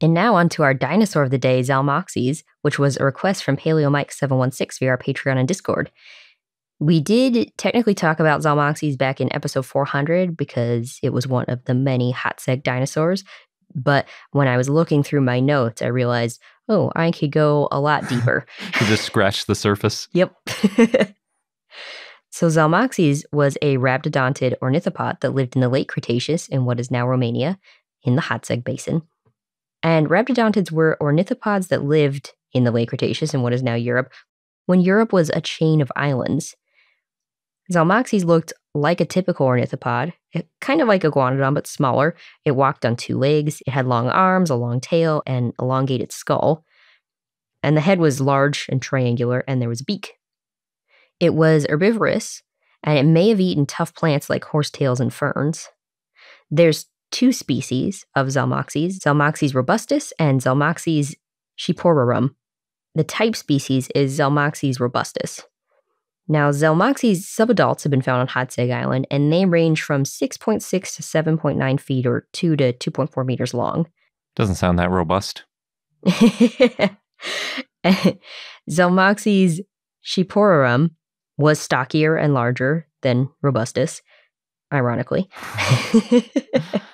And now on to our dinosaur of the day, Zalmoxes, which was a request from PaleoMike716 via our Patreon and Discord. We did technically talk about Zalmoxes back in episode 400 because it was one of the many Hatzeg dinosaurs. But when I was looking through my notes, I realized, oh, I could go a lot deeper. You just scratched the surface. Yep. so Zalmoxes was a rhabdodontid ornithopod that lived in the late Cretaceous in what is now Romania in the Hatzeg Basin. And rhabdodontids were ornithopods that lived in the late Cretaceous in what is now Europe when Europe was a chain of islands. Zalmoxes looked like a typical ornithopod, eh, kind of like Iguanodon but smaller. It walked on two legs, it had long arms, a long tail, and elongated skull. And the head was large and triangular, and there was a beak. It was herbivorous, and it may have eaten tough plants like horsetails and ferns. There's two species of Zalmoxes, Zalmoxes robustus and Zalmoxes shqiperorum. The type species is Zalmoxes robustus. Now, Zalmoxes subadults have been found on Hatzeg Island, and they range from 6.6 to 7.9 feet or 2 to 2.4 meters long. Doesn't sound that robust. Zalmoxes shqiperorum was stockier and larger than robustus, ironically.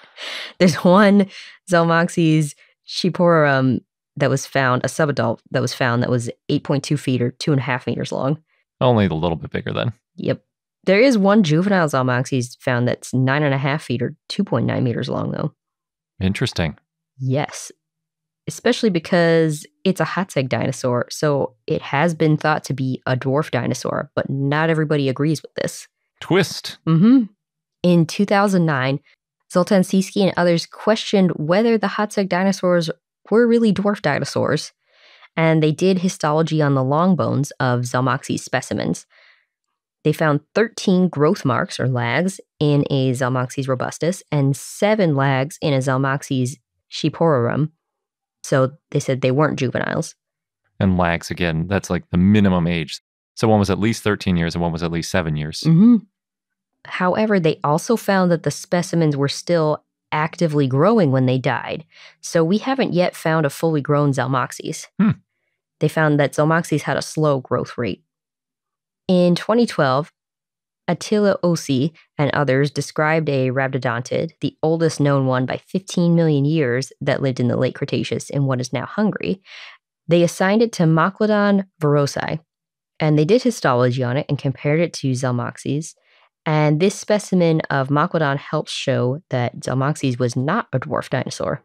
There's one Zalmoxes shqiperorum that was found, a subadult that was found that was 8.2 feet or two and a half meters long. Only a little bit bigger then. Yep. There is one juvenile Zalmoxes found that's nine and a half feet or 2.9 meters long, though. Interesting. Yes. Especially because it's a Hatzeg dinosaur, so it has been thought to be a dwarf dinosaur, but not everybody agrees with this. Twist. Mm-hmm. In 2009, Zoltan Csiki and others questioned whether the Hatzeg dinosaurs were really dwarf dinosaurs and they did histology on the long bones of Zalmoxes specimens. They found 13 growth marks or lags in a Zalmoxes robustus and seven lags in a Zalmoxes shqiperorum. So they said they weren't juveniles. And lags, again, that's like the minimum age. So one was at least 13 years and one was at least seven years. Mm-hmm. However, they also found that the specimens were still actively growing when they died. So we haven't yet found a fully grown Zalmoxes. Hmm they found that Zalmoxes had a slow growth rate. In 2012, Attila Ősi and others described a rhabdodontid, the oldest known one by 15 million years, that lived in the late Cretaceous in what is now Hungary. They assigned it to Mochlodon vorosi, and they did histology on it and compared it to Zalmoxes. And this specimen of Mochlodon helps show that Zalmoxes was not a dwarf dinosaur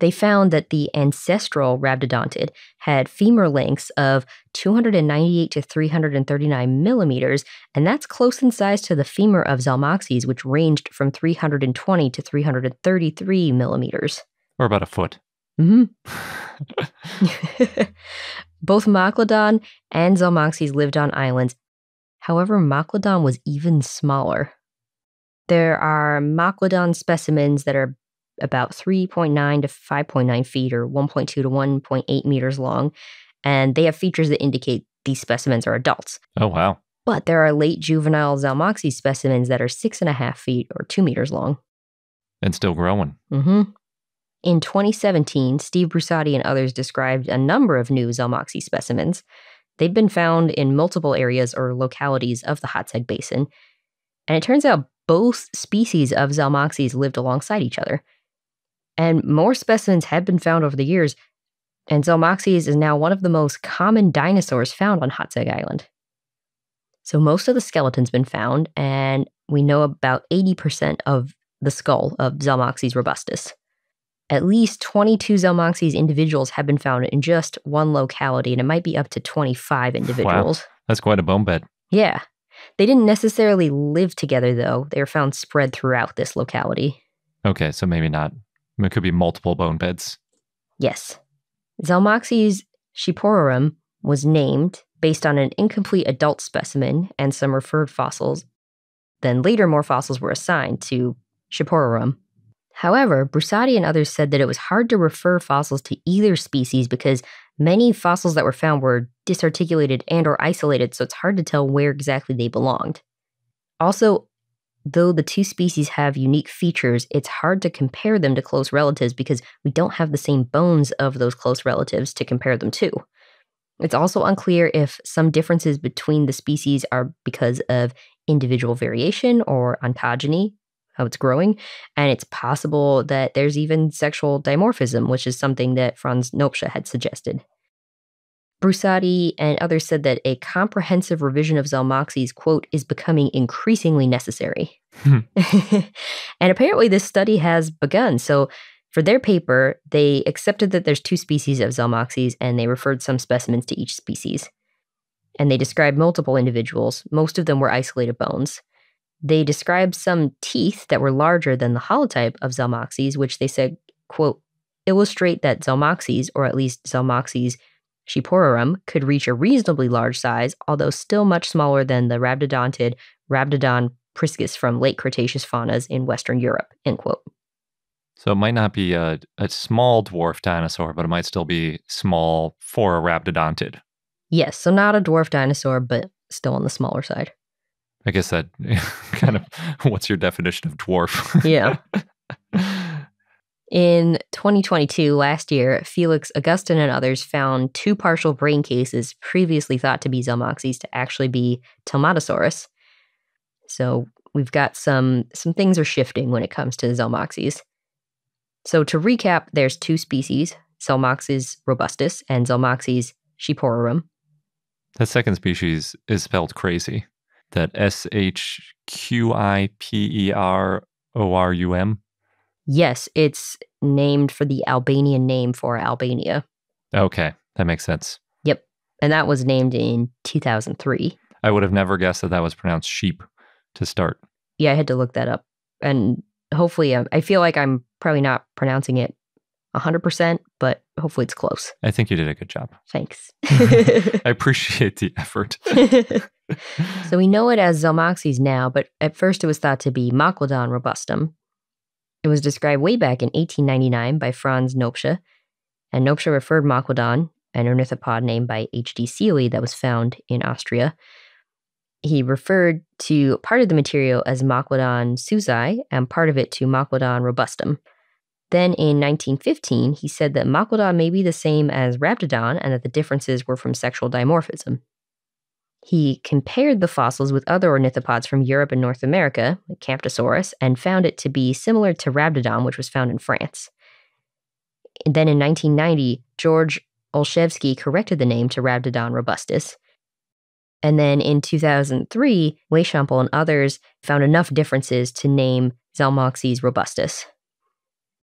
they found that the ancestral rhabdodontid had femur lengths of 298 to 339 millimeters, and that's close in size to the femur of Zalmoxes, which ranged from 320 to 333 millimeters. Or about a foot. Mm-hmm. Both Mochlodon and Zalmoxes lived on islands. However, Mochlodon was even smaller. There are Mochlodon specimens that are about 3.9 to 5.9 feet or 1.2 to 1.8 meters long. And they have features that indicate these specimens are adults. Oh, wow. But there are late juvenile Zalmoxes specimens that are six and a half feet or two meters long. And still growing. Mm-hmm. In 2017, Steve Brusatte and others described a number of new Zalmoxes specimens. They've been found in multiple areas or localities of the Hatzeg Basin. And it turns out both species of Zalmoxes lived alongside each other and more specimens have been found over the years, and Zalmoxes is now one of the most common dinosaurs found on Hatzeg Island. So most of the skeleton's been found, and we know about 80% of the skull of Zalmoxes robustus. At least 22 Zalmoxes individuals have been found in just one locality, and it might be up to 25 individuals. Wow. That's quite a bone bed. Yeah. They didn't necessarily live together, though. They were found spread throughout this locality. Okay, so maybe not it could be multiple bone beds. Yes. Zalmoxes shqiperorum was named based on an incomplete adult specimen and some referred fossils. Then later, more fossils were assigned to Shqiperorum. However, Brusatte and others said that it was hard to refer fossils to either species because many fossils that were found were disarticulated and or isolated, so it's hard to tell where exactly they belonged. Also, though the two species have unique features, it's hard to compare them to close relatives because we don't have the same bones of those close relatives to compare them to. It's also unclear if some differences between the species are because of individual variation or ontogeny, how it's growing, and it's possible that there's even sexual dimorphism, which is something that Franz Nopcsa had suggested. Brusatte and others said that a comprehensive revision of Zalmoxes, quote, is becoming increasingly necessary. Hmm. and apparently this study has begun. So for their paper, they accepted that there's two species of Zalmoxes and they referred some specimens to each species. And they described multiple individuals. Most of them were isolated bones. They described some teeth that were larger than the holotype of Zalmoxes, which they said, quote, illustrate that Zalmoxes, or at least Zalmoxes Shqiperorum could reach a reasonably large size, although still much smaller than the rhabdodontid Rhabdodon priscus from late Cretaceous faunas in Western Europe. End quote. So it might not be a, a small dwarf dinosaur, but it might still be small for a rhabdodontid. Yes, so not a dwarf dinosaur, but still on the smaller side. I guess that kind of what's your definition of dwarf? yeah. In 2022, last year, Felix Augustin and others found two partial brain cases previously thought to be Zalmoxes to actually be Telmatosaurus. So we've got some some things are shifting when it comes to Zalmoxes. So to recap, there's two species, Zalmoxes robustus and Zalmoxes shqiperorum. That second species is spelled crazy. That S H Q I P E R O R U M. Yes, it's named for the Albanian name for Albania. Okay, that makes sense. Yep. And that was named in 2003. I would have never guessed that that was pronounced sheep to start. Yeah, I had to look that up. And hopefully, um, I feel like I'm probably not pronouncing it 100%, but hopefully it's close. I think you did a good job. Thanks. I appreciate the effort. so we know it as Zalmoxes now, but at first it was thought to be Mochlodon robustum, it was described way back in 1899 by Franz Nopcsa, and Nopcsa referred Mochlodon, an ornithopod named by H.D. Seeley that was found in Austria. He referred to part of the material as Mochlodon suessi and part of it to Mochlodon robustum. Then in 1915, he said that Mochlodon may be the same as Rhabdodon and that the differences were from sexual dimorphism. He compared the fossils with other ornithopods from Europe and North America, like Camptosaurus, and found it to be similar to Rhabdodon, which was found in France. And then in 1990, George Olshevsky corrected the name to Rhabdodon robustus. And then in 2003, Weishampel and others found enough differences to name Zalmoxes robustus.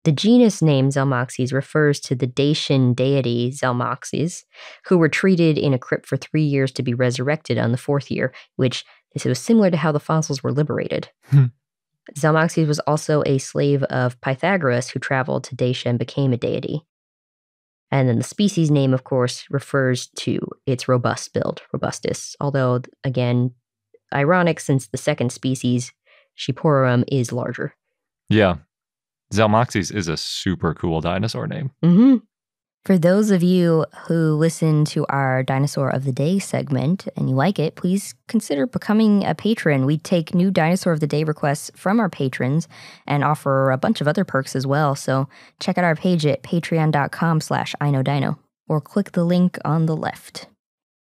The genus name Zalmoxes refers to the Dacian deity Zalmoxes, who were treated in a crypt for three years to be resurrected on the fourth year, which this was similar to how the fossils were liberated. Hmm. Zalmoxes was also a slave of Pythagoras who traveled to Dacia and became a deity. And then the species name, of course, refers to its robust build, robustus, although, again, ironic since the second species, Shqiperorum, is larger. Yeah, Zalmoxes is a super cool dinosaur name. Mm-hmm. For those of you who listen to our Dinosaur of the Day segment and you like it, please consider becoming a patron. We take new Dinosaur of the Day requests from our patrons and offer a bunch of other perks as well. So check out our page at patreon.com slash iknowdino or click the link on the left.